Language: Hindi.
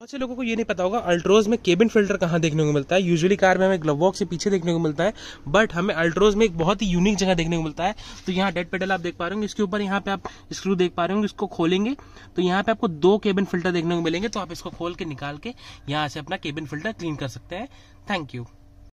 बहुत से लोगों को ये नहीं पता होगा, अल्ट्रोज में केबिन फ़िल्टर कहाँ देखने को मिलता है? यूजुअली कार में हमें ग्लव बॉक्स से पीछे देखने को मिलता है बट हमें अल्ट्रोज में एक बहुत ही यूनिक जगह देखने को मिलता है। तो यहाँ डेड पेडल आप देख पा रहे होंगे, इसके ऊपर यहाँ पे आप स्क्रू देख पा रहे होंगे, इसको खोलेंगे तो यहाँ पे आपको दो केबिन फ़िल्टर देखने को मिलेंगे तो आप इसको खोल के निकाल के यहाँ से अपना केबिन फ़िल्टर क्लीन कर सकते हैं। Thank you